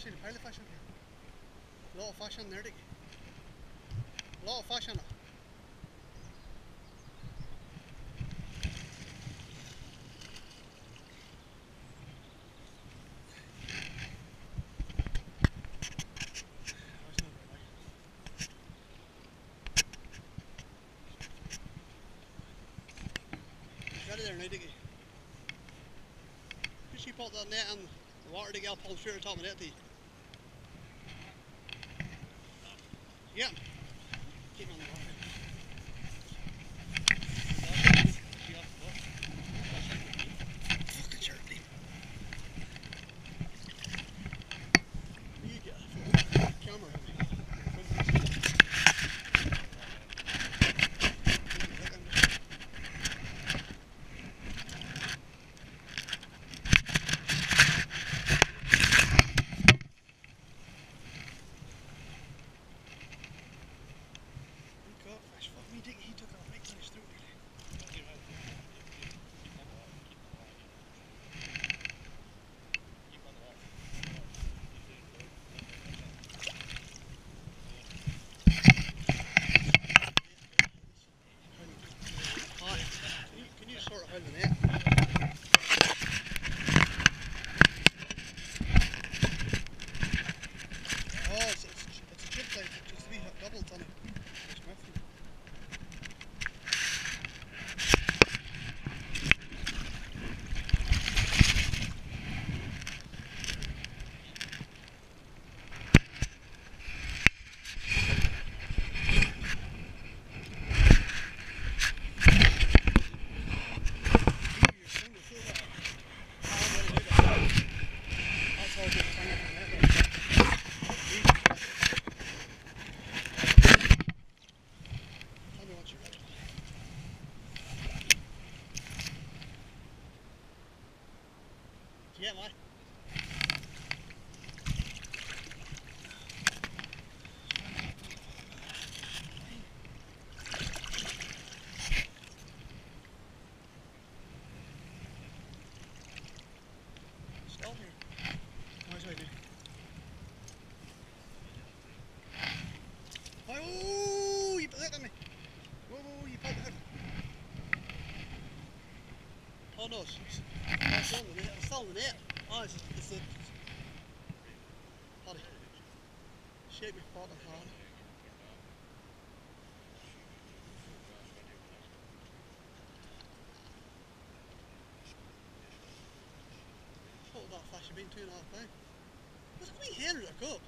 fashion, pile of fashion here. A lot of fashion there, Dick. A lot of fashion. There she put that net in the water to get pulled straight on top of tea? Yeah. Keep on the water. Fucking shark team. You get a camera of me. Caught. Fuck me, Dick. He took off right down his throat. net? Oh, it's, it's, it's a chip type. Just three doubles on it. It's nothing. Yeah, mate. Stop here. Nice way, dude. Oh, you put that on me. Whoa, whoa, whoa, you put that. Oh no, it's, it's, still in net. It's still in net. Oh, it's, it's the. Buddy. Shake me fucking hand. Hold that flash, you've been two and a half eh? pound. Was it a wee hen or a cup?